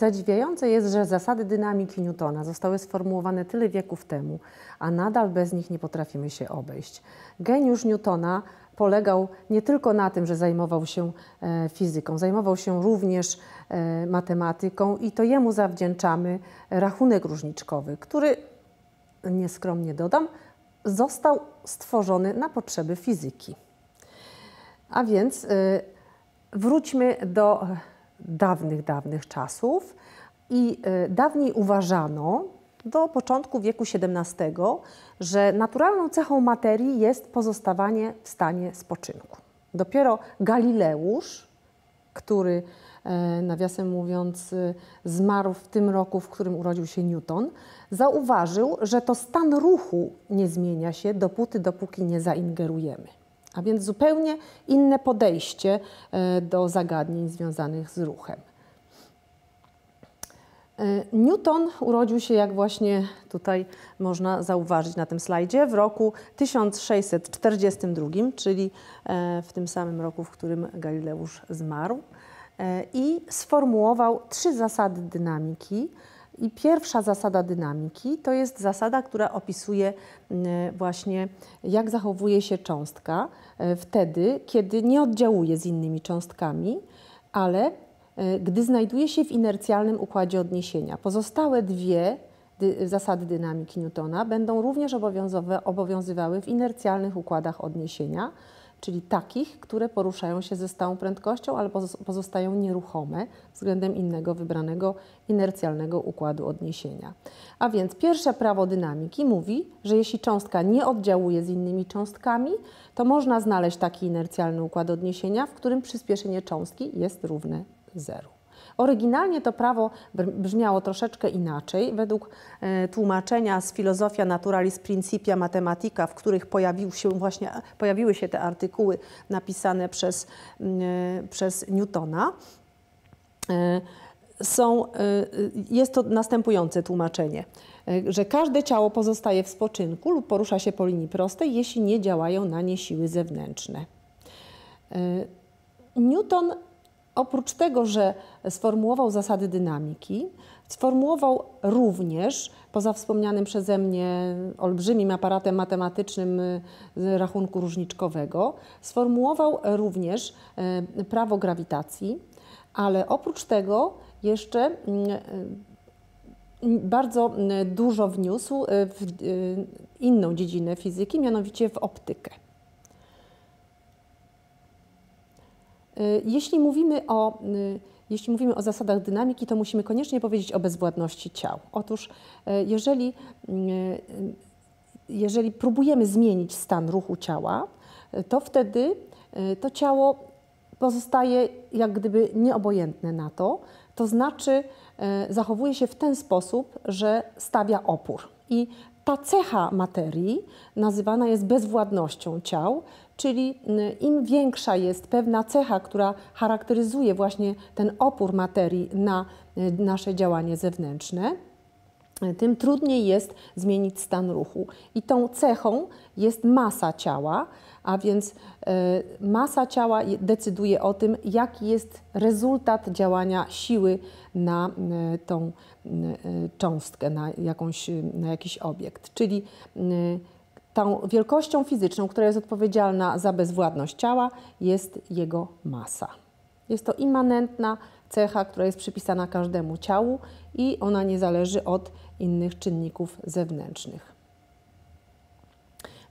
Zadziwiające jest, że zasady dynamiki Newtona zostały sformułowane tyle wieków temu, a nadal bez nich nie potrafimy się obejść. Geniusz Newtona polegał nie tylko na tym, że zajmował się e, fizyką, zajmował się również e, matematyką i to jemu zawdzięczamy rachunek różniczkowy, który, nieskromnie dodam, został stworzony na potrzeby fizyki. A więc e, wróćmy do dawnych, dawnych czasów i dawniej uważano, do początku wieku XVII, że naturalną cechą materii jest pozostawanie w stanie spoczynku. Dopiero Galileusz, który e, nawiasem mówiąc e, zmarł w tym roku, w którym urodził się Newton, zauważył, że to stan ruchu nie zmienia się dopóty, dopóki nie zaingerujemy. A więc zupełnie inne podejście e, do zagadnień związanych z ruchem. E, Newton urodził się, jak właśnie tutaj można zauważyć na tym slajdzie, w roku 1642, czyli e, w tym samym roku, w którym Galileusz zmarł. I sformułował trzy zasady dynamiki. I pierwsza zasada dynamiki to jest zasada, która opisuje właśnie, jak zachowuje się cząstka wtedy, kiedy nie oddziałuje z innymi cząstkami, ale E, gdy znajduje się w inercjalnym układzie odniesienia. Pozostałe dwie zasady dynamiki Newtona będą również obowiązywały w inercjalnych układach odniesienia, czyli takich, które poruszają się ze stałą prędkością albo pozostają nieruchome względem innego wybranego inercjalnego układu odniesienia. A więc pierwsze prawo dynamiki mówi, że jeśli cząstka nie oddziałuje z innymi cząstkami, to można znaleźć taki inercjalny układ odniesienia, w którym przyspieszenie cząstki jest równe zeru. Oryginalnie to prawo brzmiało troszeczkę inaczej. Według e, tłumaczenia z Filozofia Naturalis Principia Mathematica, w których pojawił się właśnie, pojawiły się te artykuły napisane przez, e, przez Newtona, e, są, jest to następujące tłumaczenie, że każde ciało pozostaje w spoczynku lub porusza się po linii prostej, jeśli nie działają na nie siły zewnętrzne. Newton oprócz tego, że sformułował zasady dynamiki, sformułował również, poza wspomnianym przeze mnie olbrzymim aparatem matematycznym y, rachunku różniczkowego, sformułował również y, prawo grawitacji, ale oprócz tego jeszcze y, bardzo dużo wniósł w inną dziedzinę fizyki, mianowicie w optykę. Jeśli mówimy o y, jeśli mówimy o zasadach dynamiki, to musimy koniecznie powiedzieć o bezwładności ciał. Otóż y, jeżeli, jeżeli próbujemy zmienić stan ruchu ciała, to wtedy to ciało pozostaje jak gdyby nieobojętne na to, to znaczy zachowuje się w ten sposób, że stawia opór. I ta cecha materii nazywana jest bezwładnością ciał, czyli im większa jest pewna cecha, która charakteryzuje właśnie ten opór materii na nasze działanie zewnętrzne, tym trudniej jest zmienić stan ruchu. I tą cechą jest masa ciała, a więc masa ciała decyduje o tym, jaki jest rezultat działania siły na tą cząstkę, na, jakąś, na jakiś obiekt. Czyli tą wielkością fizyczną, która jest odpowiedzialna za bezwładność ciała, jest jego masa. Jest to immanentna cecha, która jest przypisana każdemu ciału i ona nie zależy od innych czynników zewnętrznych.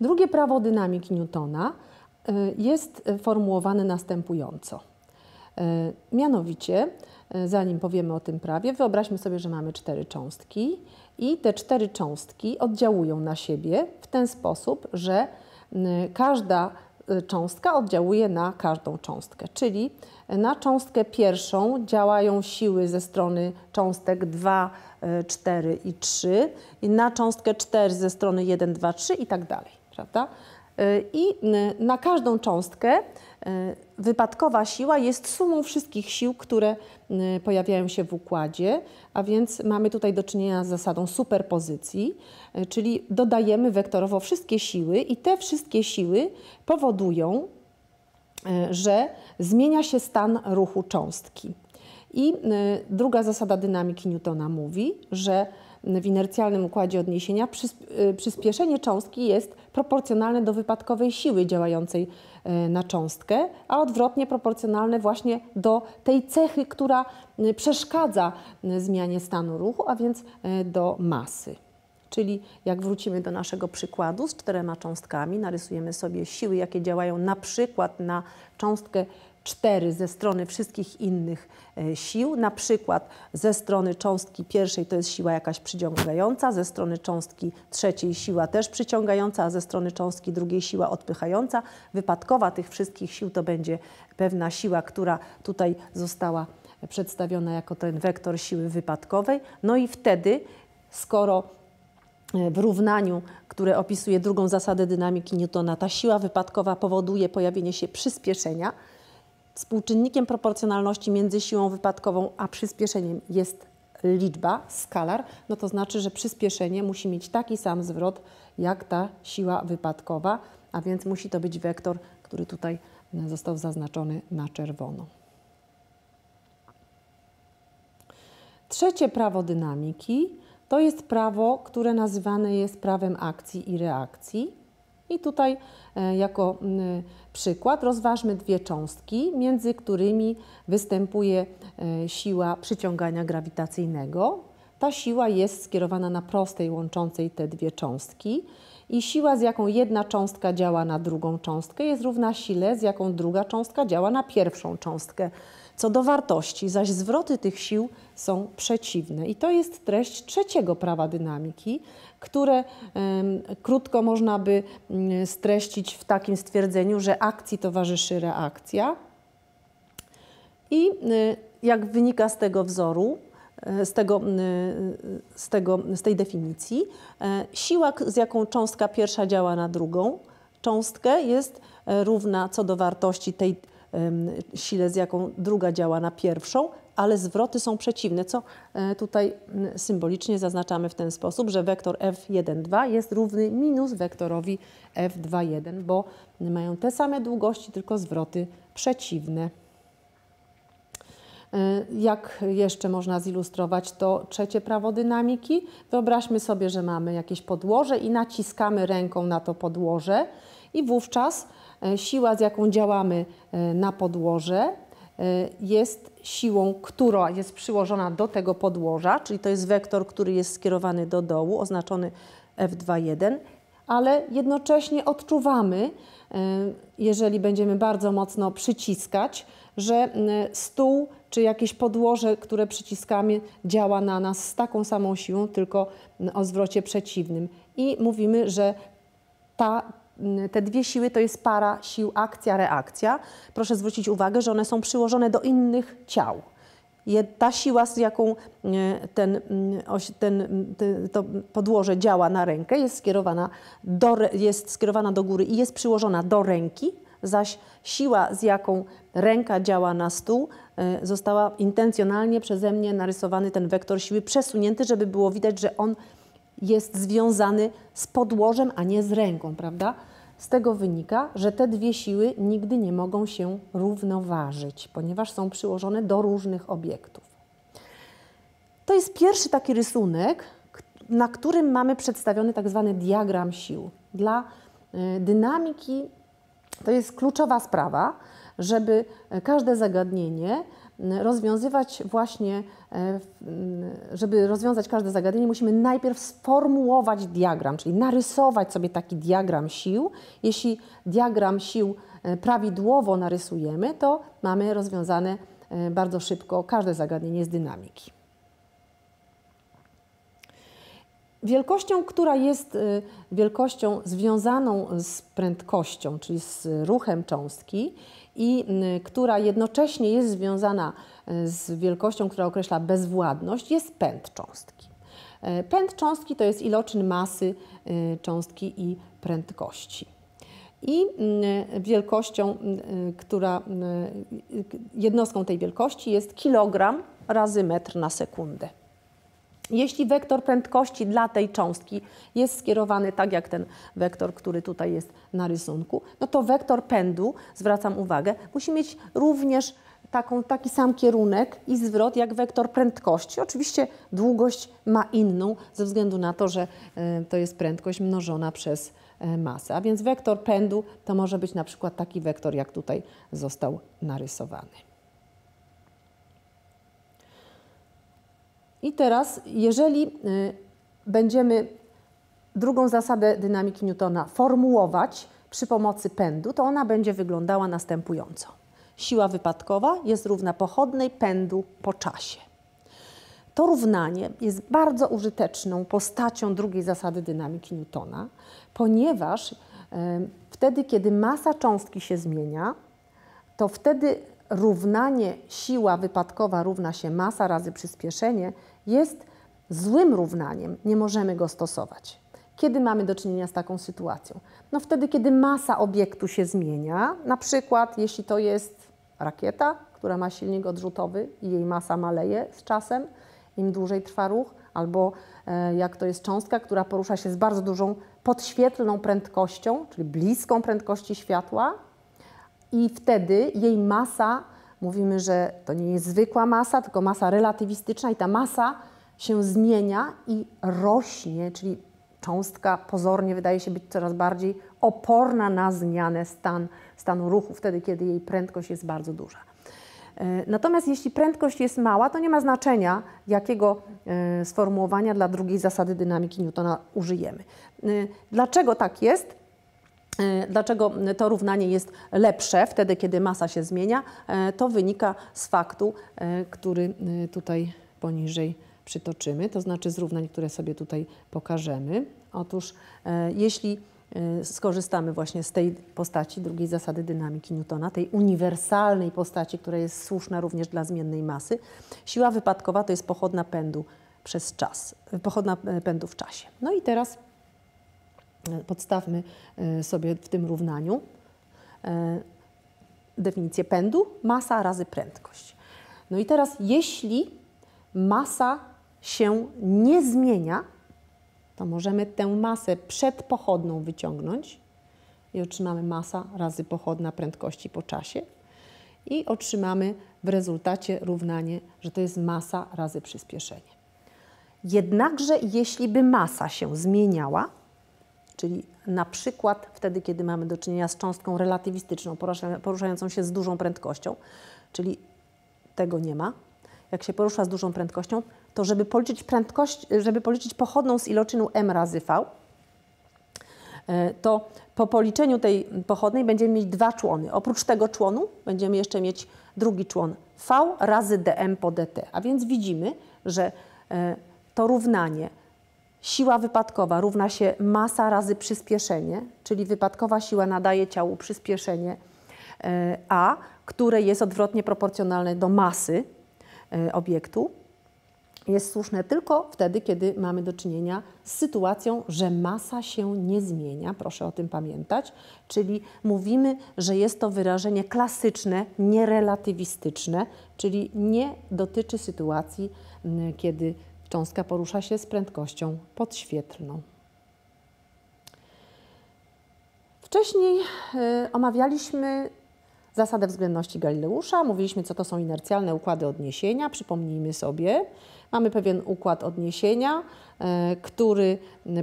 Drugie prawo dynamiki Newtona y, jest formułowane następująco. Y, mianowicie, y, zanim powiemy o tym prawie, wyobraźmy sobie, że mamy cztery cząstki i te cztery cząstki oddziałują na siebie w ten sposób, że każda cząstka oddziałuje na każdą cząstkę, czyli na cząstkę pierwszą działają siły ze strony cząstek 2, 4 i 3 i na cząstkę 4 ze strony 1, 2, 3 i tak dalej prawda? I na każdą cząstkę wypadkowa siła jest sumą wszystkich sił, które pojawiają się w układzie, a więc mamy tutaj do czynienia z zasadą superpozycji, czyli dodajemy wektorowo wszystkie siły i te wszystkie siły powodują, że zmienia się stan ruchu cząstki. I druga zasada dynamiki Newtona mówi, że w inercjalnym układzie odniesienia przyspieszenie cząstki jest proporcjonalne do wypadkowej siły działającej na cząstkę, a odwrotnie proporcjonalne właśnie do tej cechy, która przeszkadza zmianie stanu ruchu, a więc do masy. Czyli jak wrócimy do naszego przykładu z czterema cząstkami, narysujemy sobie siły, jakie działają na przykład na cząstkę 4 ze strony wszystkich innych e, sił. Na przykład ze strony cząstki pierwszej to jest siła jakaś przyciągająca, ze strony cząstki trzeciej siła też przyciągająca, a ze strony cząstki drugiej siła odpychająca. Wypadkowa tych wszystkich sił to będzie pewna siła, która tutaj została przedstawiona jako ten wektor siły wypadkowej. No i wtedy, skoro E, w równaniu, które opisuje drugą zasadę dynamiki Newtona, ta siła wypadkowa powoduje pojawienie się przyspieszenia. Współczynnikiem proporcjonalności między siłą wypadkową a przyspieszeniem jest liczba, skalar, no to znaczy, że przyspieszenie musi mieć taki sam zwrot jak ta siła wypadkowa, a więc musi to być wektor, który tutaj został zaznaczony na czerwono. Trzecie prawo dynamiki to jest prawo, które nazywane jest prawem akcji i reakcji. I tutaj e, jako przykład rozważmy dwie cząstki, między którymi występuje e, siła przyciągania grawitacyjnego. Ta siła jest skierowana na prostej łączącej te dwie cząstki i siła, z jaką jedna cząstka działa na drugą cząstkę, jest równa sile, z jaką druga cząstka działa na pierwszą cząstkę. Co do wartości, zaś zwroty tych sił są przeciwne. I to jest treść trzeciego prawa dynamiki, które krótko można by mm, streścić w takim stwierdzeniu, że akcji towarzyszy reakcja. I y, jak wynika z tego wzoru, y, z, tego, y, z, tego, z tej definicji, siła, z jaką cząstka pierwsza działa na drugą cząstkę, jest równa co do wartości tej sile, z jaką druga działa na pierwszą, ale zwroty są przeciwne, co e, tutaj symbolicznie zaznaczamy w ten sposób, że wektor f1,2 jest równy minus wektorowi f2,1, bo mają te same długości, tylko zwroty przeciwne. E, jak jeszcze można zilustrować to trzecie prawo dynamiki? Wyobraźmy sobie, że mamy jakieś podłoże i naciskamy ręką na to podłoże i wówczas E, siła, z jaką działamy na podłoże, jest siłą, która jest przyłożona do tego podłoża, czyli to jest wektor, który jest skierowany do dołu, oznaczony F2,1, ale jednocześnie odczuwamy, jeżeli będziemy bardzo mocno przyciskać, że stół czy jakieś podłoże, które przyciskamy, działa na nas z taką samą siłą, tylko o zwrocie przeciwnym. I mówimy, że ta, te dwie siły to jest para sił akcja-reakcja. Proszę zwrócić uwagę, że one są przyłożone do innych ciał. Ta siła, z jaką ten, ten, to podłoże działa na rękę, jest skierowana, do, jest skierowana do góry i jest przyłożona do ręki, zaś siła, z jaką ręka działa na stół, e, została intencjonalnie przeze mnie narysowany ten wektor siły przesunięty, żeby było widać, że on jest związany z podłożem, a nie z ręką, prawda? Z tego wynika, że te dwie siły nigdy nie mogą się równoważyć, ponieważ są przyłożone do różnych obiektów. To jest pierwszy taki rysunek, na którym mamy przedstawiony tak zwany diagram sił. Dla y, dynamiki to jest kluczowa sprawa, żeby każde zagadnienie rozwiązywać właśnie, e, żeby rozwiązać każde zagadnienie, musimy najpierw sformułować diagram, czyli narysować sobie taki diagram sił. Jeśli diagram sił e, prawidłowo narysujemy, to mamy rozwiązane e, bardzo szybko każde zagadnienie z dynamiki. Wielkością, która jest wielkością związaną z prędkością, czyli z ruchem cząstki, i która jednocześnie jest związana e, z wielkością, która określa bezwładność, jest pęd cząstki. E, pęd cząstki to jest iloczyn masy e, cząstki i prędkości. I wielkością, która, jednostką tej wielkości jest kilogram razy metr na sekundę. Jeśli wektor prędkości dla tej cząstki jest skierowany tak jak ten wektor, który tutaj jest na rysunku, no to wektor pędu, zwracam uwagę, musi mieć również taką, taki sam kierunek i zwrot jak wektor prędkości. Oczywiście długość ma inną ze względu na to, że e, to jest prędkość mnożona przez e, masę. A więc wektor pędu to może być na przykład taki wektor, jak tutaj został narysowany. I teraz, jeżeli e, będziemy drugą zasadę dynamiki Newtona formułować przy pomocy pędu, to ona będzie wyglądała następująco. Siła wypadkowa jest równa pochodnej pędu po czasie. To równanie jest bardzo użyteczną postacią drugiej zasady dynamiki Newtona, ponieważ wtedy, kiedy masa cząstki się zmienia, to wtedy równanie siła wypadkowa równa się masa razy przyspieszenie jest złym równaniem. Nie możemy go stosować. Kiedy mamy do czynienia z taką sytuacją? No wtedy, kiedy masa obiektu się zmienia, na przykład jeśli to jest rakieta, która ma silnik odrzutowy i jej masa maleje z czasem, im dłużej trwa ruch, albo e, jak to jest cząstka, która porusza się z bardzo dużą podświetlną prędkością, czyli bliską prędkości światła, i wtedy jej masa, mówimy, że to nie jest zwykła masa, tylko masa relatywistyczna, i ta masa się zmienia i rośnie, czyli cząstka pozornie wydaje się być coraz bardziej oporna na zmianę stan, stanu ruchu, wtedy kiedy jej prędkość jest bardzo duża. E, natomiast jeśli prędkość jest mała, to nie ma znaczenia, jakiego e, sformułowania dla drugiej zasady dynamiki Newtona użyjemy. E, dlaczego tak jest? Dlaczego to równanie jest lepsze wtedy, kiedy masa się zmienia? To wynika z faktu, który tutaj poniżej przytoczymy, to znaczy z równań, które sobie tutaj pokażemy. Otóż jeśli Y, skorzystamy właśnie z tej postaci drugiej zasady dynamiki Newtona, tej uniwersalnej postaci, która jest słuszna również dla zmiennej masy. Siła wypadkowa to jest pochodna pędu przez czas, pochodna pędu w czasie. No i teraz podstawmy e, sobie w tym równaniu definicję pędu, masa razy prędkość. No i teraz jeśli masa się nie zmienia, to możemy tę masę przed pochodną wyciągnąć i otrzymamy masa razy pochodna prędkości po czasie i otrzymamy w rezultacie równanie, że to jest masa razy przyspieszenie. Jednakże jeśli by masa się zmieniała, czyli na przykład wtedy, kiedy mamy do czynienia z cząstką relatywistyczną poruszającą się z dużą prędkością, czyli tego nie ma, jak się porusza z dużą prędkością, to żeby policzyć prędkość, żeby policzyć pochodną z iloczynu m razy v, e, to po policzeniu tej pochodnej będziemy mieć dwa człony. Oprócz tego członu będziemy jeszcze mieć drugi człon v razy dm po dt. A więc widzimy, że e, to równanie siła wypadkowa równa się masa razy przyspieszenie, czyli wypadkowa siła nadaje ciału przyspieszenie e, a, które jest odwrotnie proporcjonalne do masy obiektu jest słuszne tylko wtedy, kiedy mamy do czynienia z sytuacją, że masa się nie zmienia, proszę o tym pamiętać, czyli mówimy, że jest to wyrażenie klasyczne, nierelatywistyczne, czyli nie dotyczy sytuacji, kiedy cząstka porusza się z prędkością podświetlną. Wcześniej y, omawialiśmy zasadę względności Galileusza, mówiliśmy, co to są inercjalne układy odniesienia, przypomnijmy sobie. Mamy pewien układ odniesienia, e, który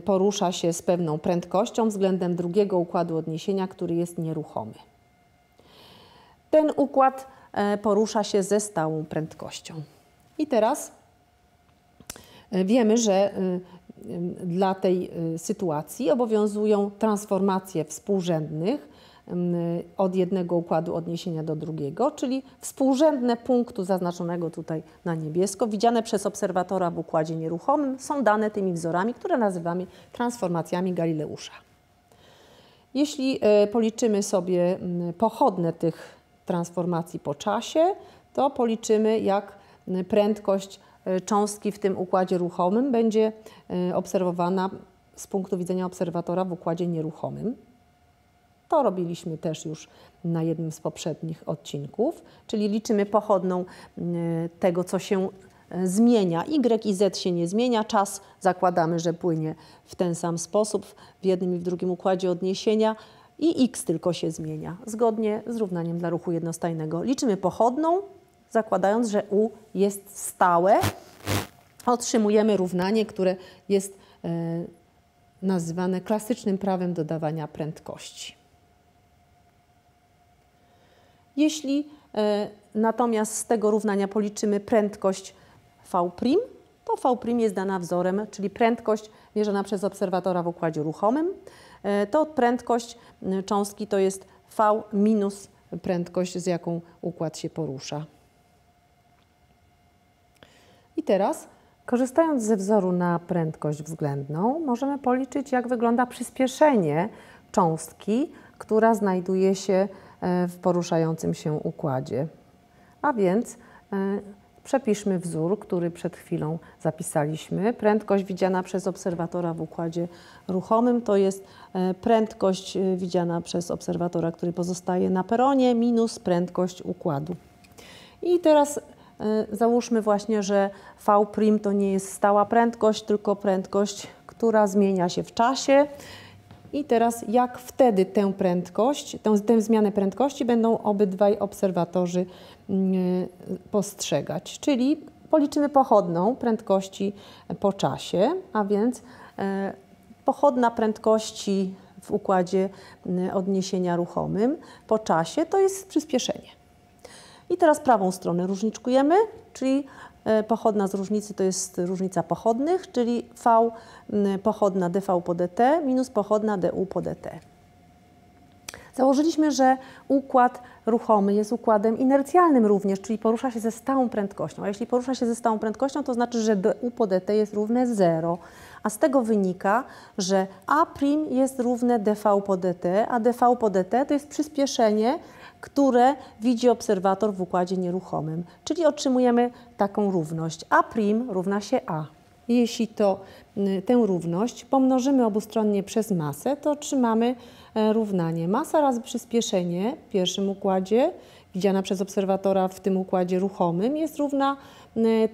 porusza się z pewną prędkością względem drugiego układu odniesienia, który jest nieruchomy. Ten układ e, porusza się ze stałą prędkością. I teraz wiemy, że dla tej sytuacji obowiązują transformacje współrzędnych od jednego układu odniesienia do drugiego, czyli współrzędne punktu zaznaczonego tutaj na niebiesko, widziane przez obserwatora w układzie nieruchomym, są dane tymi wzorami, które nazywamy transformacjami Galileusza. Jeśli e, policzymy sobie pochodne tych transformacji po czasie, to policzymy, jak prędkość e, cząstki w tym układzie ruchomym będzie e, obserwowana z punktu widzenia obserwatora w układzie nieruchomym. To robiliśmy też już na jednym z poprzednich odcinków, czyli liczymy pochodną tego, co się e, zmienia. Y i Z się nie zmienia, czas zakładamy, że płynie w ten sam sposób w jednym i w drugim układzie odniesienia. i x tylko się zmienia, zgodnie z równaniem dla ruchu jednostajnego. Liczymy pochodną, zakładając, że u jest stałe. Otrzymujemy równanie, które jest e, nazywane klasycznym prawem dodawania prędkości. Jeśli e, natomiast z tego równania policzymy prędkość v', to v' jest dana wzorem, czyli prędkość mierzona przez obserwatora w układzie ruchomym. E, to prędkość cząstki to jest v minus prędkość, z jaką układ się porusza. I teraz, korzystając ze wzoru na prędkość względną, możemy policzyć, jak wygląda przyspieszenie cząstki, która znajduje się e, w poruszającym się układzie. A więc e, Przepiszmy wzór, który przed chwilą zapisaliśmy. Prędkość widziana przez obserwatora w układzie ruchomym to jest e, prędkość widziana przez obserwatora, który pozostaje na peronie, minus prędkość układu. I teraz załóżmy właśnie, że V' to nie jest stała prędkość, tylko prędkość, która zmienia się w czasie. I teraz jak wtedy tę prędkość, tę, tę zmianę prędkości będą obydwaj obserwatorzy mm, postrzegać. Czyli policzymy pochodną prędkości po czasie, a więc e, pochodna prędkości w układzie odniesienia ruchomym po czasie to jest przyspieszenie. I teraz prawą stronę różniczkujemy, czyli E, pochodna z różnicy to jest różnica pochodnych, czyli V pochodna dV po dt minus pochodna du po dt. Założyliśmy, że układ ruchomy jest układem inercjalnym również, czyli porusza się ze stałą prędkością. A jeśli porusza się ze stałą prędkością, to znaczy, że du po dt jest równe 0. A z tego wynika, że A' jest równe dv po dt, a dv po dt to jest przyspieszenie które widzi obserwator w układzie nieruchomym. Czyli otrzymujemy taką równość. A' równa się A. Jeśli to tę równość pomnożymy obustronnie przez masę, to otrzymamy e, równanie masa razy przyspieszenie w pierwszym układzie, widziana przez obserwatora w tym układzie ruchomym, jest równa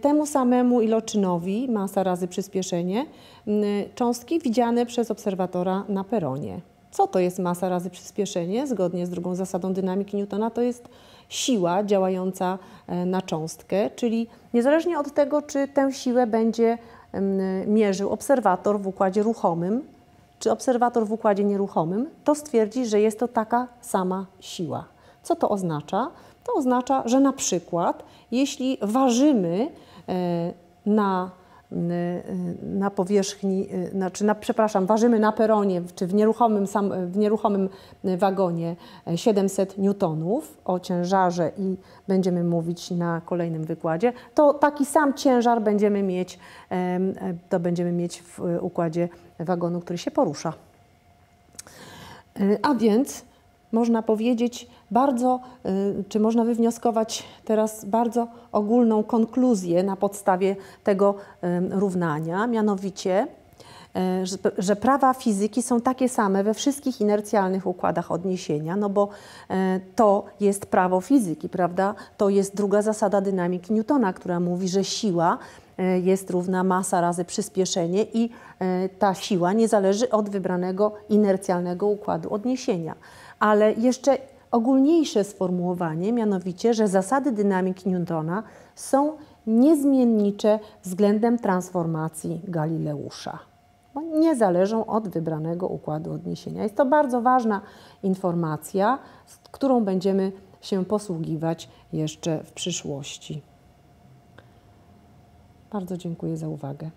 temu samemu iloczynowi, masa razy przyspieszenie, cząstki widziane przez obserwatora na peronie. Co to jest masa razy przyspieszenie? Zgodnie z drugą zasadą dynamiki Newtona to jest siła działająca e, na cząstkę, czyli niezależnie od tego, czy tę siłę będzie mierzył obserwator w układzie ruchomym, czy obserwator w układzie nieruchomym, to stwierdzi, że jest to taka sama siła. Co to oznacza? To oznacza, że na przykład jeśli ważymy e, na na powierzchni, znaczy na, przepraszam, ważymy na peronie czy w nieruchomym, sam, w nieruchomym wagonie 700 newtonów o ciężarze i będziemy mówić na kolejnym wykładzie, to taki sam ciężar będziemy mieć, to będziemy mieć w układzie wagonu, który się porusza. A więc można powiedzieć bardzo, y, czy można wywnioskować teraz bardzo ogólną konkluzję na podstawie tego równania, mianowicie, e, że, prawa fizyki są takie same we wszystkich inercjalnych układach odniesienia, no bo e, to jest prawo fizyki, prawda? To jest druga zasada dynamiki Newtona, która mówi, że siła jest równa masa razy przyspieszenie i ta siła nie zależy od wybranego inercjalnego układu odniesienia ale jeszcze ogólniejsze sformułowanie, mianowicie, że zasady dynamiki Newtona są niezmiennicze względem transformacji Galileusza. Bo nie zależą od wybranego układu odniesienia. Jest to bardzo ważna informacja, z którą będziemy się posługiwać jeszcze w przyszłości. Bardzo dziękuję za uwagę.